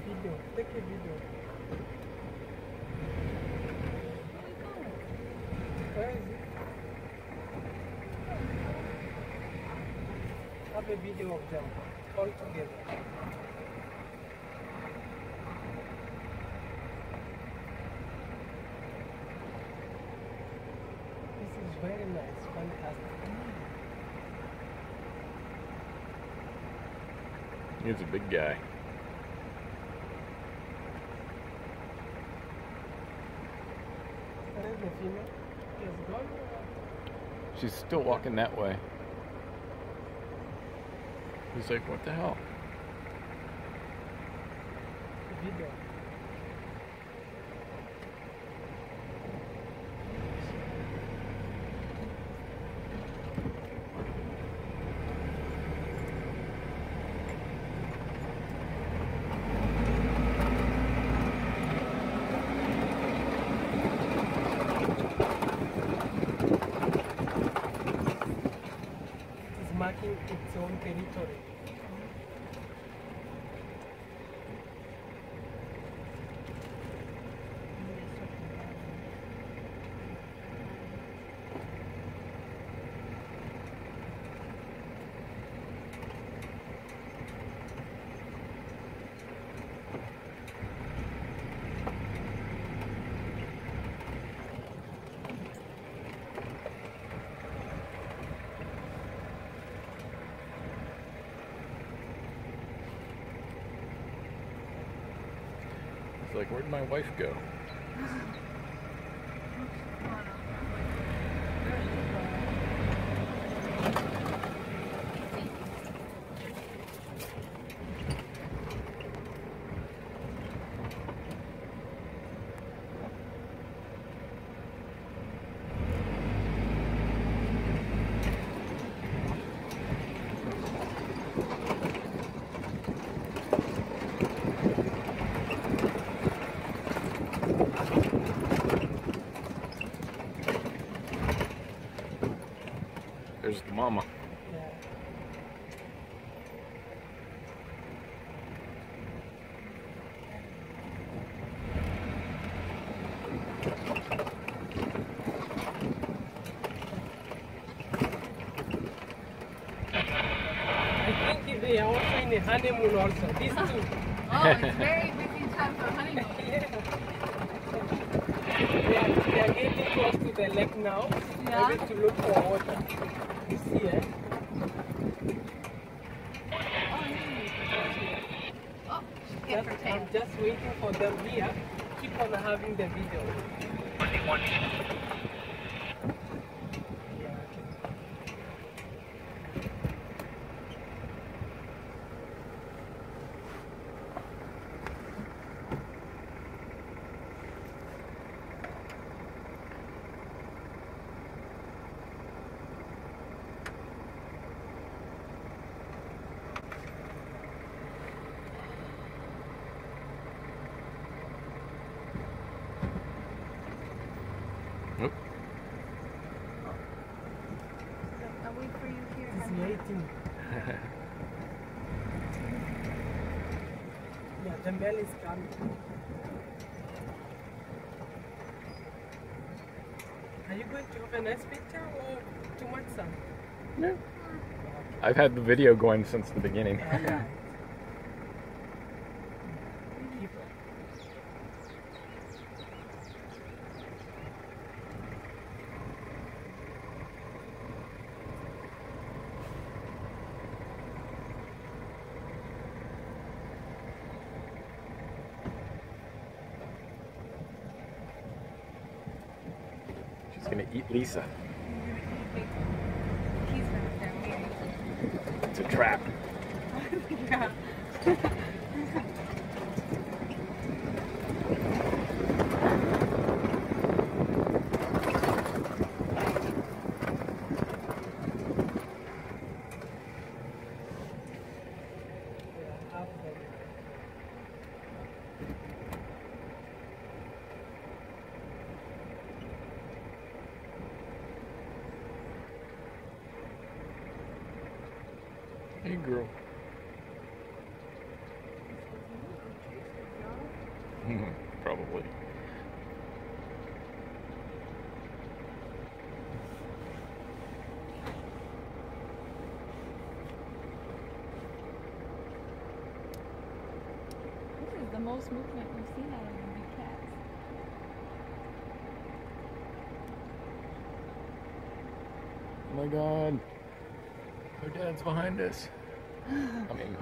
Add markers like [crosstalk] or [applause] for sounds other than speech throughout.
video. Take a video. Where is it? Have a video of them all together. This is very nice, fantastic. He's a big guy. Where is the female? He has gone. She's still walking that way. He's like, what the hell? un de Like, where'd my wife go? [laughs] There's the mama. Yeah. I think they are also in a honeymoon also. These two. Oh, it's very busy time for honeymoon. [laughs] They are, they are getting close to the lake now. Yeah. Maybe to look for water. You see, eh? Oh, she's getting her Just, I'm just waiting for them here. Keep on having the video. Yeah. Nope. I'll wait for you here. He's honey. waiting. Yeah, the male is coming. Are you going to have a nice picture or too much sun? No. I've had the video going since the beginning. Oh, [laughs] Yeah. Keep it. She's gonna eat Lisa. He's right there. It's a trap. [laughs] [laughs] Yeah. Yeah, have them. Hey, girl. probably. This is the most movement we've seen out of the big cats. Oh my god. Her dad's behind us. I mean,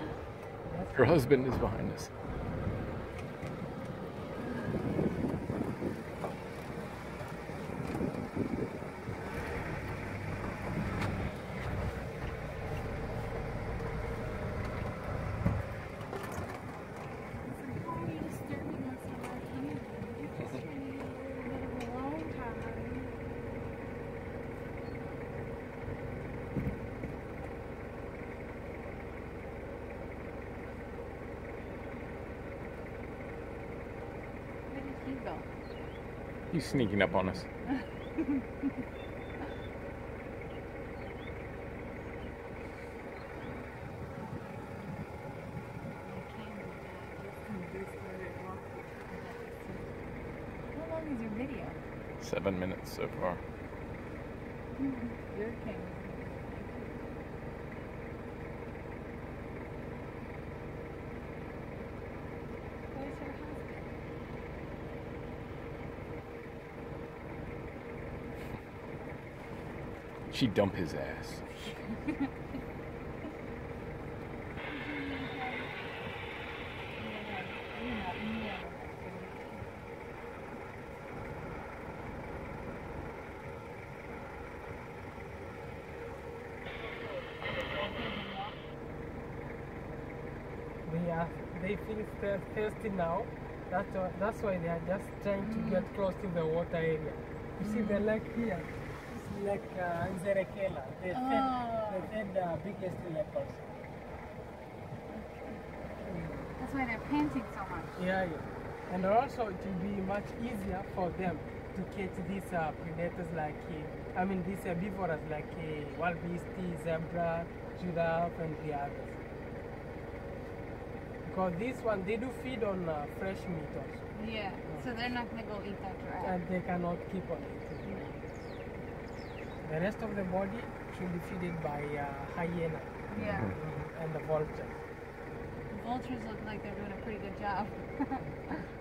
her husband is behind us. Why are you disturbing us in our community? We're just trying to get a little bit of alone time. Where did he go? He's sneaking up on us. How long is your video? Seven minutes so far. [laughs] Your camera. Where's her husband? She'd dump his ass. They are they feel thirsty now. That's why, that's why they are just trying to mm. get close to the water area. You see the mm. lake here. Like uh, Nzerakera. They fed, Oh. they fed the biggest lake also. That's why they're panting so much. Yeah, yeah. And also it will be much easier for them to catch these uh, predators like, uh, I mean these herbivores like uh, wild beast, zebra, giraffe and the others. Because this one, they do feed on uh, fresh meat also. Yeah, so they're not gonna go eat that giraffe. And they cannot keep on eating. The rest of the body should be fed by uh, hyena Yeah, and the vulture. vultures look like they're doing a pretty good job. [laughs]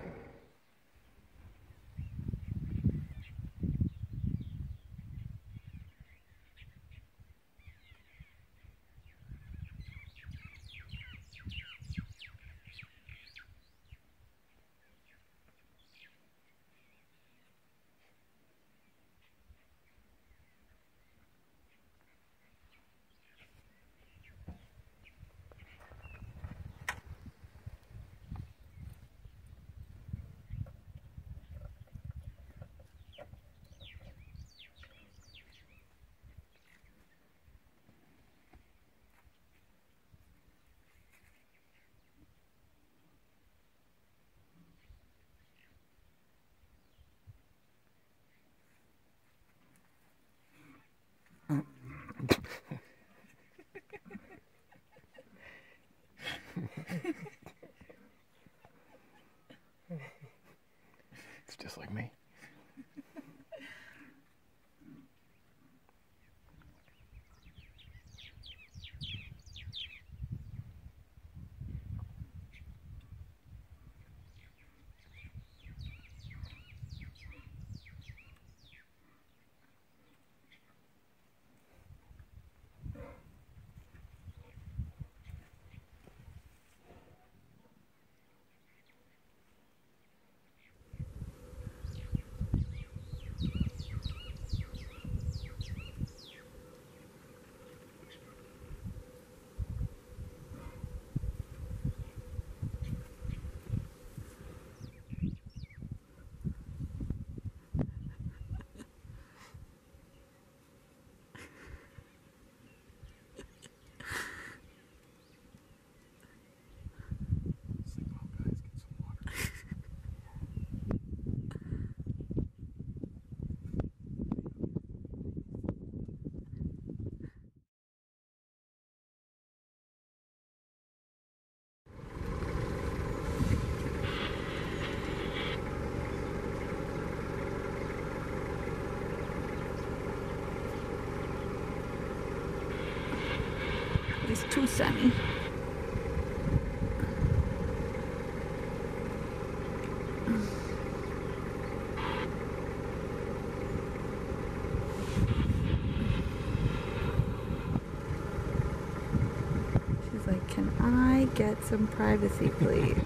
Can I get some privacy, please?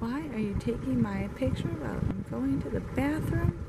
Why are you taking my picture while I'm going to the bathroom?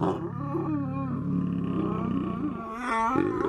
Yeah. [laughs]